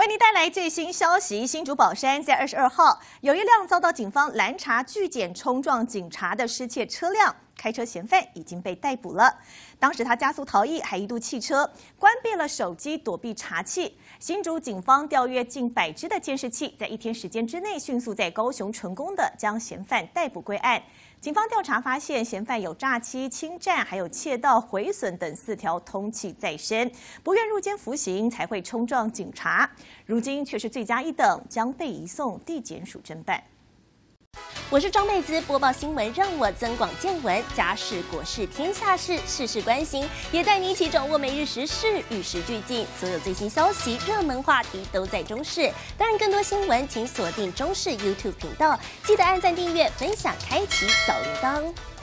为您带来最新消息：新竹宝山在二十二号有一辆遭到警方拦查拒检冲撞警察的失窃车辆，开车嫌犯已经被逮捕了。当时他加速逃逸，还一度弃车，关闭了手机躲避查缉。新竹警方调阅近百支的监视器，在一天时间之内，迅速在高雄成功的将嫌犯逮捕归案。警方调查发现，嫌犯有诈欺、侵占，还有窃盗、毁损等四条通缉在身，不愿入监服刑，才会冲撞警察。如今却是罪加一等，将被移送地检署侦办。我是张妹子，播报新闻让我增广见闻，家事国事天下事，事事关心，也带你一起掌握每日时事，与时俱进，所有最新消息、热门话题都在中视。当然，更多新闻请锁定中视 YouTube 频道，记得按赞、订阅、分享、开启小铃铛。